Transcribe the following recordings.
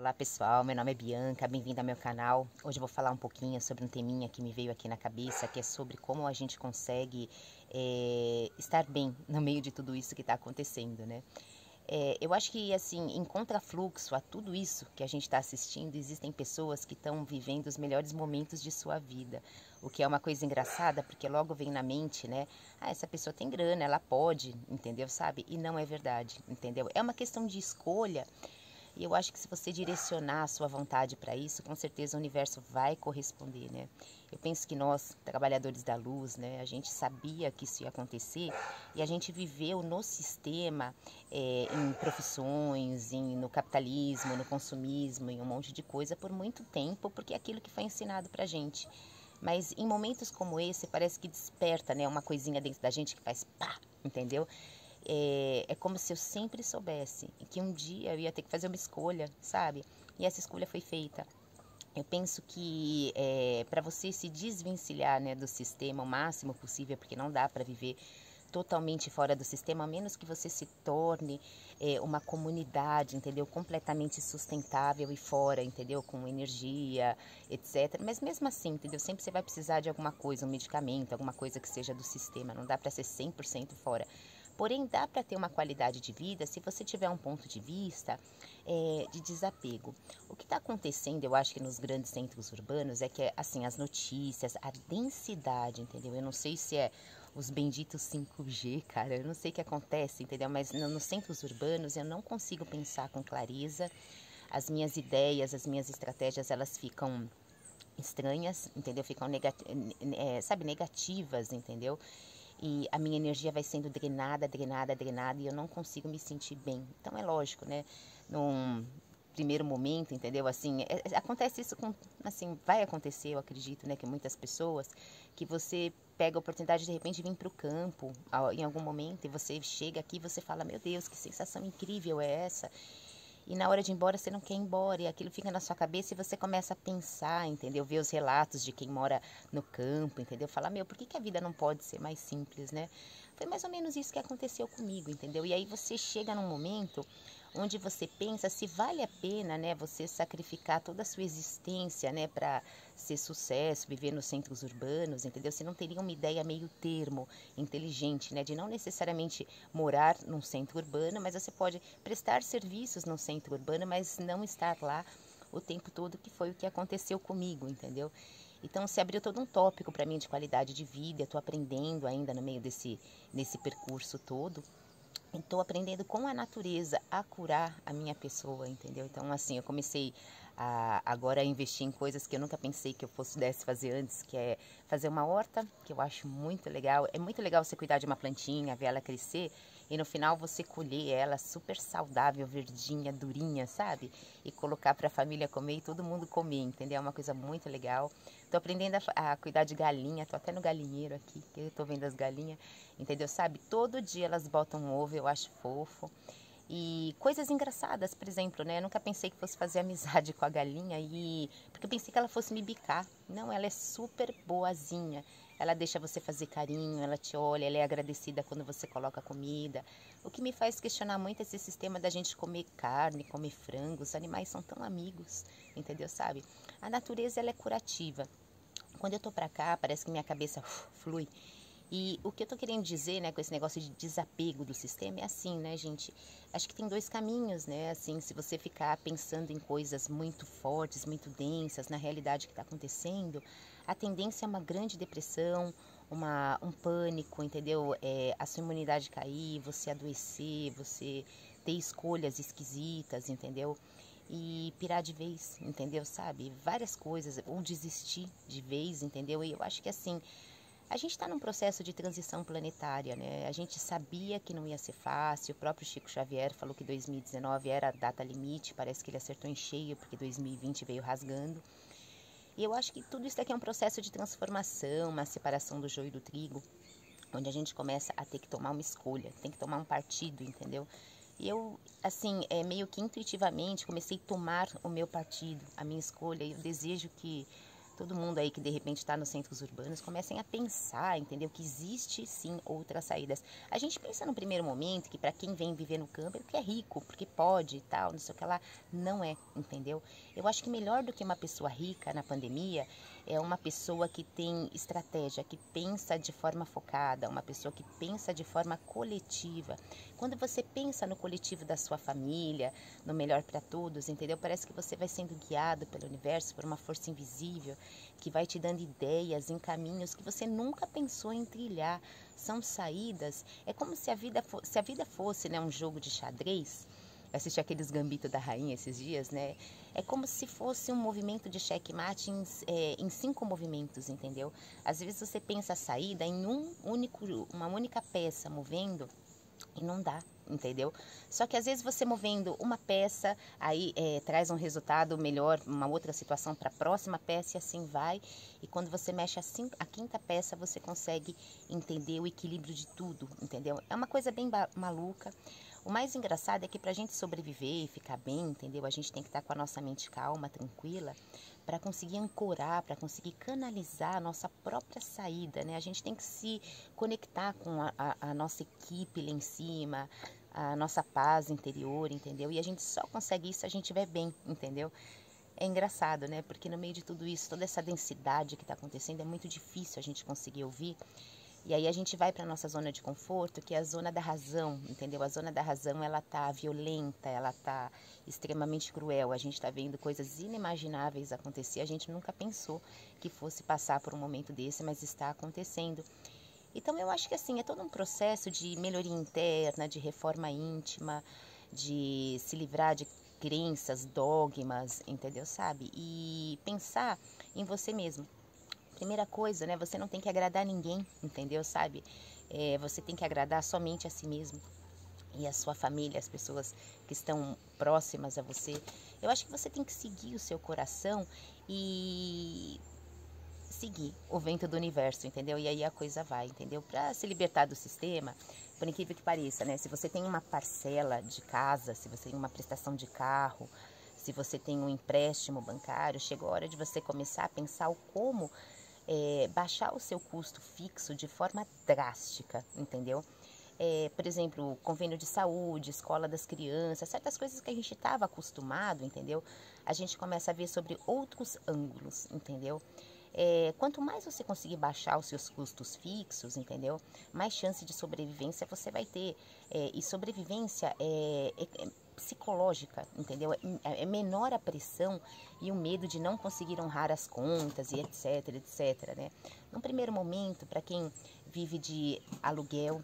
Olá pessoal, meu nome é Bianca, bem-vinda ao meu canal. Hoje eu vou falar um pouquinho sobre um teminha que me veio aqui na cabeça, que é sobre como a gente consegue é, estar bem no meio de tudo isso que está acontecendo, né? É, eu acho que, assim, em contrafluxo a tudo isso que a gente está assistindo, existem pessoas que estão vivendo os melhores momentos de sua vida. O que é uma coisa engraçada, porque logo vem na mente, né? Ah, essa pessoa tem grana, ela pode, entendeu? Sabe? E não é verdade, entendeu? É uma questão de escolha e eu acho que se você direcionar a sua vontade para isso, com certeza o universo vai corresponder, né? Eu penso que nós, trabalhadores da luz, né, a gente sabia que isso ia acontecer e a gente viveu no sistema, é, em profissões, em, no capitalismo, no consumismo, em um monte de coisa por muito tempo, porque é aquilo que foi ensinado para gente. Mas em momentos como esse, parece que desperta, né, uma coisinha dentro da gente que faz pá, entendeu? É, é como se eu sempre soubesse que um dia eu ia ter que fazer uma escolha, sabe? E essa escolha foi feita. Eu penso que é, para você se desvencilhar né, do sistema o máximo possível, porque não dá para viver totalmente fora do sistema, a menos que você se torne é, uma comunidade, entendeu? Completamente sustentável e fora, entendeu? Com energia, etc. Mas mesmo assim, entendeu? Sempre você vai precisar de alguma coisa, um medicamento, alguma coisa que seja do sistema. Não dá para ser 100% fora. Porém, dá para ter uma qualidade de vida se você tiver um ponto de vista é, de desapego. O que está acontecendo, eu acho que nos grandes centros urbanos, é que assim as notícias, a densidade, entendeu? Eu não sei se é os benditos 5G, cara, eu não sei o que acontece, entendeu? Mas no, nos centros urbanos eu não consigo pensar com clareza. As minhas ideias, as minhas estratégias, elas ficam estranhas, entendeu? Ficam é, sabe, negativas, entendeu? E a minha energia vai sendo drenada, drenada, drenada e eu não consigo me sentir bem. Então é lógico, né? Num primeiro momento, entendeu? Assim, é, é acontece isso com, assim, vai acontecer, eu acredito, né, que muitas pessoas que você pega a oportunidade de, de repente vir para o campo em algum momento e você chega aqui e você fala, meu Deus, que sensação incrível é essa? E na hora de ir embora, você não quer ir embora. E aquilo fica na sua cabeça e você começa a pensar, entendeu? Ver os relatos de quem mora no campo, entendeu? Falar, meu, por que, que a vida não pode ser mais simples, né? Foi mais ou menos isso que aconteceu comigo, entendeu? E aí você chega num momento onde você pensa se vale a pena, né, você sacrificar toda a sua existência, né, para ser sucesso, viver nos centros urbanos, entendeu? Você não teria uma ideia meio termo, inteligente, né, de não necessariamente morar num centro urbano, mas você pode prestar serviços no centro urbano, mas não estar lá o tempo todo, que foi o que aconteceu comigo, entendeu? Então se abriu todo um tópico para mim de qualidade de vida, estou aprendendo ainda no meio desse nesse percurso todo. Estou aprendendo com a natureza a curar a minha pessoa, entendeu? Então, assim, eu comecei a, agora a investir em coisas que eu nunca pensei que eu pudesse fazer antes, que é fazer uma horta, que eu acho muito legal. É muito legal você cuidar de uma plantinha, ver ela crescer e no final você colher ela super saudável, verdinha, durinha, sabe? E colocar para a família comer e todo mundo comer, entendeu? É uma coisa muito legal. Tô aprendendo a, a, cuidar de galinha, tô até no galinheiro aqui, que eu tô vendo as galinhas, entendeu? Sabe? Todo dia elas botam um ovo, eu acho fofo. E coisas engraçadas, por exemplo, né? Eu nunca pensei que fosse fazer amizade com a galinha e porque eu pensei que ela fosse me bicar. Não, ela é super boazinha. Ela deixa você fazer carinho, ela te olha, ela é agradecida quando você coloca comida. O que me faz questionar muito é esse sistema da gente comer carne, comer frango. Os animais são tão amigos, entendeu? Sabe? A natureza ela é curativa. Quando eu tô pra cá, parece que minha cabeça flui. E o que eu tô querendo dizer, né, com esse negócio de desapego do sistema é assim, né, gente? Acho que tem dois caminhos, né? Assim, se você ficar pensando em coisas muito fortes, muito densas na realidade que está acontecendo, a tendência é uma grande depressão, uma, um pânico, entendeu? É, a sua imunidade cair, você adoecer, você ter escolhas esquisitas, entendeu? E pirar de vez, entendeu? Sabe? Várias coisas, ou desistir de vez, entendeu? E eu acho que assim, a gente está num processo de transição planetária, né? A gente sabia que não ia ser fácil. O próprio Chico Xavier falou que 2019 era a data limite. Parece que ele acertou em cheio, porque 2020 veio rasgando. E eu acho que tudo isso aqui é um processo de transformação, uma separação do joio e do trigo, onde a gente começa a ter que tomar uma escolha, tem que tomar um partido, entendeu? E eu, assim, é, meio que intuitivamente comecei a tomar o meu partido, a minha escolha, e eu desejo que todo mundo aí que de repente está nos centros urbanos, comecem a pensar, entendeu? Que existe sim outras saídas. A gente pensa no primeiro momento que para quem vem viver no campo é que é rico, porque pode e tal, não sei o que lá. Não é, entendeu? Eu acho que melhor do que uma pessoa rica na pandemia é uma pessoa que tem estratégia, que pensa de forma focada, uma pessoa que pensa de forma coletiva. Quando você pensa no coletivo da sua família, no melhor para todos, entendeu? Parece que você vai sendo guiado pelo universo, por uma força invisível que vai te dando ideias em caminhos que você nunca pensou em trilhar. São saídas. É como se a vida, se a vida fosse né, um jogo de xadrez assisti aqueles gambito da rainha esses dias, né? É como se fosse um movimento de checkmate em, é, em cinco movimentos, entendeu? Às vezes você pensa a saída em um único, uma única peça movendo e não dá, entendeu? Só que às vezes você movendo uma peça, aí é, traz um resultado melhor, uma outra situação para a próxima peça e assim vai. E quando você mexe a, quinta peça, você consegue entender o equilíbrio de tudo, entendeu? É uma coisa bem maluca. O mais engraçado é que para a gente sobreviver e ficar bem, entendeu? A gente tem que estar tá com a nossa mente calma, tranquila, para conseguir ancorar, para conseguir canalizar a nossa própria saída, né? A gente tem que se conectar com a, a, a nossa equipe lá em cima, a nossa paz interior, entendeu? E a gente só consegue isso se a gente estiver bem, entendeu? É engraçado, né? Porque no meio de tudo isso, toda essa densidade que está acontecendo, é muito difícil a gente conseguir ouvir. E aí a gente vai para nossa zona de conforto, que é a zona da razão, entendeu? A zona da razão, ela tá violenta, ela tá extremamente cruel. A gente está vendo coisas inimagináveis acontecer. A gente nunca pensou que fosse passar por um momento desse, mas está acontecendo. Então eu acho que assim, é todo um processo de melhoria interna, de reforma íntima, de se livrar de crenças, dogmas, entendeu? Sabe? E pensar em você mesmo primeira coisa, né? Você não tem que agradar ninguém, entendeu? Sabe? É, você tem que agradar somente a si mesmo e a sua família, as pessoas que estão próximas a você. Eu acho que você tem que seguir o seu coração e seguir o vento do universo, entendeu? E aí a coisa vai, entendeu? Para se libertar do sistema, por incrível que pareça, né? Se você tem uma parcela de casa, se você tem uma prestação de carro, se você tem um empréstimo bancário, chegou a hora de você começar a pensar o como é, baixar o seu custo fixo de forma drástica, entendeu? É, por exemplo, convênio de saúde, escola das crianças, certas coisas que a gente estava acostumado, entendeu? A gente começa a ver sobre outros ângulos, entendeu? É, quanto mais você conseguir baixar os seus custos fixos, entendeu? Mais chance de sobrevivência você vai ter. É, e sobrevivência é, é, psicológica, entendeu? É, é menor a pressão e o medo de não conseguir honrar as contas e etc, etc, né? Num primeiro momento, para quem vive de aluguel,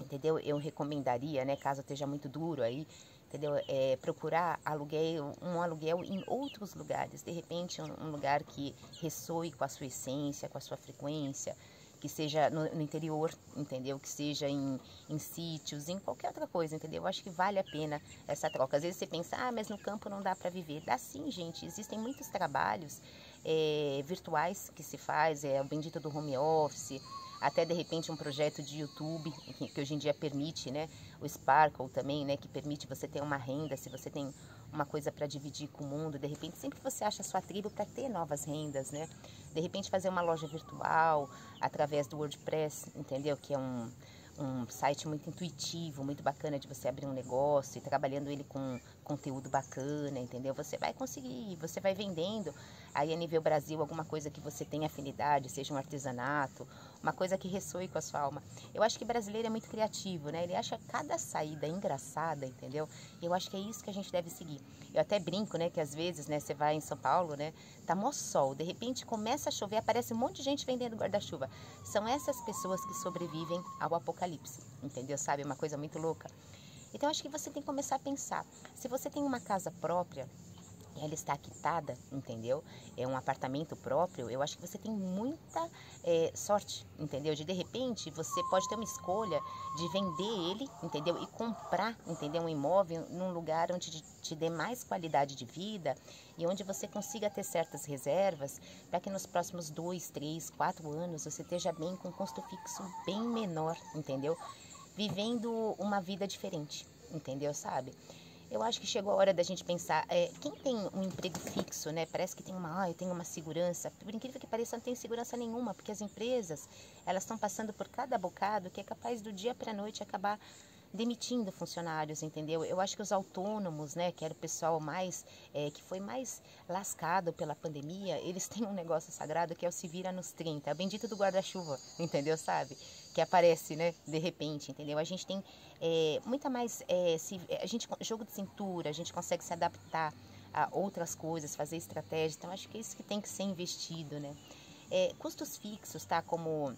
entendeu? Eu recomendaria, né, caso esteja muito duro aí, entendeu? É, procurar aluguel, um aluguel em outros lugares, de repente um, um lugar que ressoe com a sua essência, com a sua frequência, que seja no, no interior, entendeu? Que seja em, em sítios, em qualquer outra coisa, entendeu? Eu acho que vale a pena essa troca. Às vezes você pensa, ah, mas no campo não dá para viver. Dá sim, gente. Existem muitos trabalhos é, virtuais que se faz, é o bendito do home office, até de repente um projeto de YouTube que, hoje em dia permite, né? O Sparkle também, né? Que permite você ter uma renda, se você tem uma coisa para dividir com o mundo, de repente sempre você acha a sua tribo para ter novas rendas, né? De repente fazer uma loja virtual através do WordPress, entendeu? Que é um, um site muito intuitivo, muito bacana de você abrir um negócio e trabalhando ele com conteúdo bacana, entendeu? Você vai conseguir, você vai vendendo aí a nível Brasil alguma coisa que você tem afinidade, seja um artesanato, uma coisa que ressoe com a sua alma. Eu acho que brasileiro é muito criativo, né? Ele acha cada saída engraçada, entendeu? Eu acho que é isso que a gente deve seguir. Eu até brinco, né, que às vezes, né, você vai em São Paulo, né, tá mó sol, de repente começa a chover, aparece um monte de gente vendendo guarda-chuva. São essas pessoas que sobrevivem ao apocalipse, entendeu? Sabe, uma coisa muito louca. Então, acho que você tem que começar a pensar. Se você tem uma casa própria, ela está quitada, entendeu? É um apartamento próprio, eu acho que você tem muita é, sorte, entendeu? De de repente você pode ter uma escolha de vender ele, entendeu? E comprar, entendeu? Um imóvel num lugar onde te dê mais qualidade de vida e onde você consiga ter certas reservas para que nos próximos dois, três, quatro anos você esteja bem com um custo fixo bem menor, entendeu? Vivendo uma vida diferente, entendeu? Sabe? Eu acho que chegou a hora da gente pensar, é, quem tem um emprego fixo, né? Parece que tem uma, ah, eu tenho uma segurança. Por incrível que pareça, não tem segurança nenhuma, porque as empresas, elas estão passando por cada bocado que é capaz do dia para a noite acabar demitindo funcionários, entendeu? Eu acho que os autônomos, né, que era o pessoal mais é, que foi mais lascado pela pandemia, eles têm um negócio sagrado que é o se vira nos 30, a bendita do guarda-chuva, entendeu? Sabe? Que aparece, né, de repente, entendeu? A gente tem é, muita mais é, se, a gente jogo de cintura, a gente consegue se adaptar a outras coisas, fazer estratégias. Então acho que é isso que tem que ser investido, né? É, custos fixos, tá? Como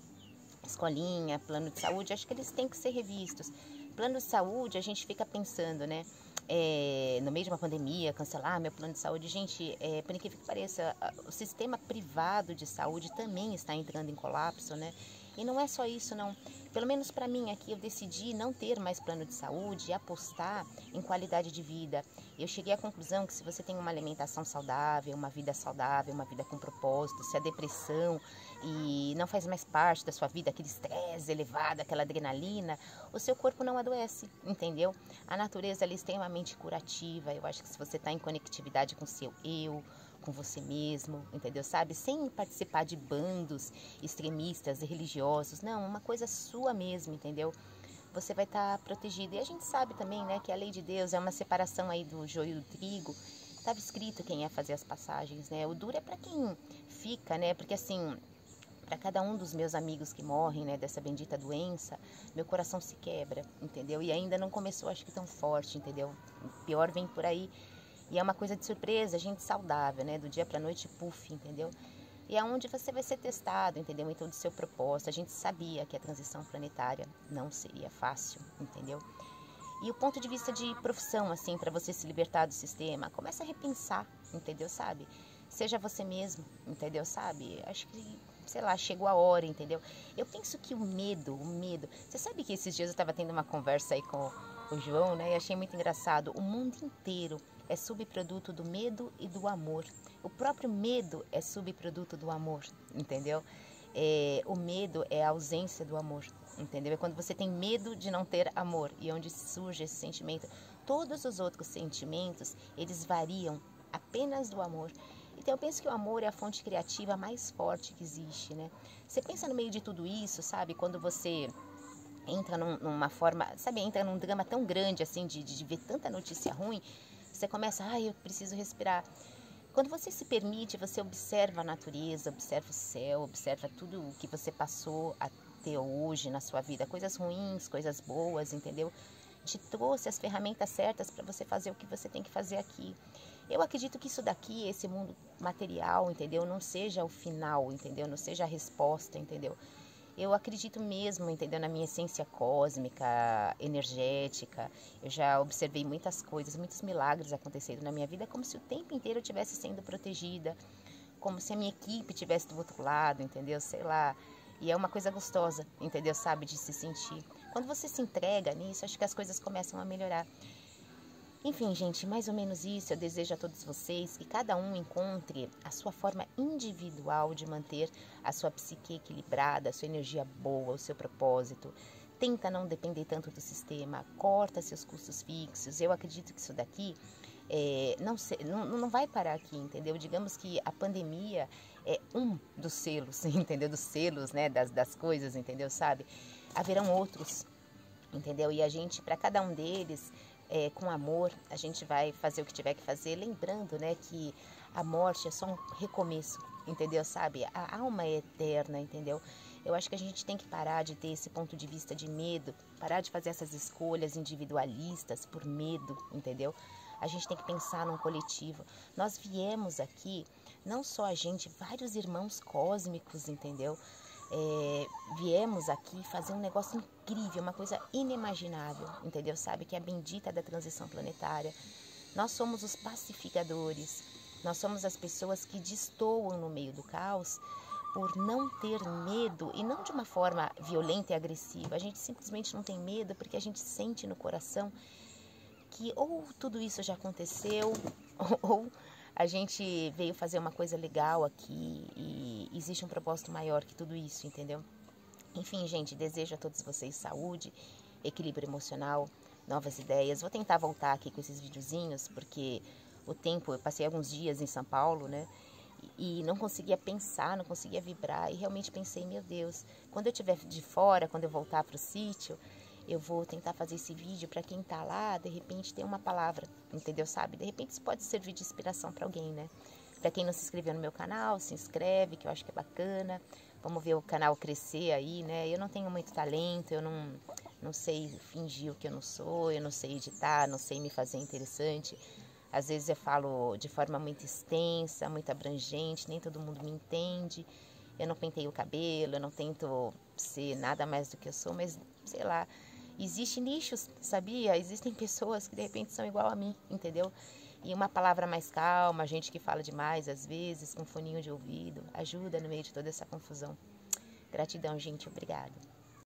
escolinha, plano de saúde, acho que eles têm que ser revistos plano de saúde, a gente fica pensando, né? É, no meio de uma pandemia, cancelar meu plano de saúde. Gente, é, por incrível que pareça, o sistema privado de saúde também está entrando em colapso, né? E não é só isso, não. Pelo menos para mim aqui, eu decidi não ter mais plano de saúde e apostar em qualidade de vida. Eu cheguei à conclusão que se você tem uma alimentação saudável, uma vida saudável, uma vida com propósito, se a depressão e não faz mais parte da sua vida, aquele estresse elevado, aquela adrenalina, o seu corpo não adoece, entendeu? A natureza é extremamente curativa. Eu acho que se você está em conectividade com o seu eu, com você mesmo, entendeu? Sabe? Sem participar de bandos extremistas e religiosos. Não, uma coisa sua mesmo, entendeu? Você vai estar tá protegido. E a gente sabe também, né, que a lei de Deus é uma separação aí do joio do trigo. Estava escrito quem ia fazer as passagens, né? O duro é para quem fica, né? Porque assim, para cada um dos meus amigos que morrem, né, dessa bendita doença, meu coração se quebra, entendeu? E ainda não começou, acho que tão forte, entendeu? O pior vem por aí. E é uma coisa de surpresa, gente saudável, né? Do dia para noite, puff, entendeu? E é onde você vai ser testado, entendeu? Então, do seu propósito. A gente sabia que a transição planetária não seria fácil, entendeu? E o ponto de vista de profissão, assim, para você se libertar do sistema, começa a repensar, entendeu? Sabe? Seja você mesmo, entendeu? Sabe? Acho que sei lá, chegou a hora, entendeu? Eu penso que o medo, o medo. Você sabe que esses dias eu estava tendo uma conversa aí com o João, né? E achei muito engraçado. O mundo inteiro é subproduto do medo e do amor. O próprio medo é subproduto do amor, entendeu? É, o medo é a ausência do amor, entendeu? É quando você tem medo de não ter amor e onde surge esse sentimento. Todos os outros sentimentos, eles variam apenas do amor. Então eu penso que o amor é a fonte criativa mais forte que existe, né? Você pensa no meio de tudo isso, sabe? Quando você entra num, numa forma, sabe, entra num drama tão grande assim de, de ver tanta notícia ruim, você começa, ai, ah, eu preciso respirar. Quando você se permite, você observa a natureza, observa o céu, observa tudo o que você passou até hoje na sua vida, coisas ruins, coisas boas, entendeu? Te trouxe as ferramentas certas para você fazer o que você tem que fazer aqui. Eu acredito que isso daqui, esse mundo material, entendeu? Não seja o final, entendeu? Não seja a resposta, entendeu? Eu acredito mesmo, entendeu? Na minha essência cósmica, energética. Eu já observei muitas coisas, muitos milagres acontecendo na minha vida, como se o tempo inteiro eu estivesse sendo protegida, como se a minha equipe estivesse do outro lado, entendeu? Sei lá. E é uma coisa gostosa, entendeu? Sabe, de se sentir. Quando você se entrega nisso, acho que as coisas começam a melhorar. Enfim, gente, mais ou menos isso. Eu desejo a todos vocês que cada um encontre a sua forma individual de manter a sua psique equilibrada, a sua energia boa, o seu propósito. Tenta não depender tanto do sistema, corta seus custos fixos. Eu acredito que isso daqui é, não, se, não, não vai parar aqui, entendeu? Digamos que a pandemia é um dos selos, entendeu? Dos selos, né? Das, das coisas, entendeu? Sabe? Haverão outros, entendeu? E a gente, para cada um deles, é, com amor, a gente vai fazer o que tiver que fazer, lembrando, né, que a morte é só um recomeço, entendeu? Sabe? A alma é eterna, entendeu? Eu acho que a gente tem que parar de ter esse ponto de vista de medo, parar de fazer essas escolhas individualistas por medo, entendeu? A gente tem que pensar num coletivo. Nós viemos aqui, não só a gente, vários irmãos cósmicos, entendeu? é, viemos aqui fazer um negócio incrível, uma coisa inimaginável, entendeu? Sabe que é a bendita da transição planetária. Nós somos os pacificadores, nós somos as pessoas que destoam no meio do caos por não ter medo e não de uma forma violenta e agressiva. A gente simplesmente não tem medo porque a gente sente no coração que ou tudo isso já aconteceu ou a gente veio fazer uma coisa legal aqui e existe um propósito maior que tudo isso, entendeu? Enfim, gente, desejo a todos vocês saúde, equilíbrio emocional, novas ideias. Vou tentar voltar aqui com esses videozinhos, porque o tempo, eu passei alguns dias em São Paulo, né? E não conseguia pensar, não conseguia vibrar. E realmente pensei, meu Deus, quando eu estiver de fora, quando eu voltar para o sítio, eu vou tentar fazer esse vídeo para quem está lá, de repente tem uma palavra, entendeu? Sabe? De repente isso pode servir de inspiração para alguém, né? Para quem não se inscreveu no meu canal, se inscreve, que eu acho que é bacana. Vamos ver o canal crescer aí, né? Eu não tenho muito talento, eu não, não sei fingir o que eu não sou, eu não sei editar, não sei me fazer interessante. Às vezes eu falo de forma muito extensa, muito abrangente, nem todo mundo me entende. Eu não pentei o cabelo, eu não tento ser nada mais do que eu sou, mas sei lá, Existem nichos, sabia? Existem pessoas que de repente são igual a mim, entendeu? E uma palavra mais calma, gente que fala demais às vezes, com foninho de ouvido, ajuda no meio de toda essa confusão. Gratidão, gente. Obrigada.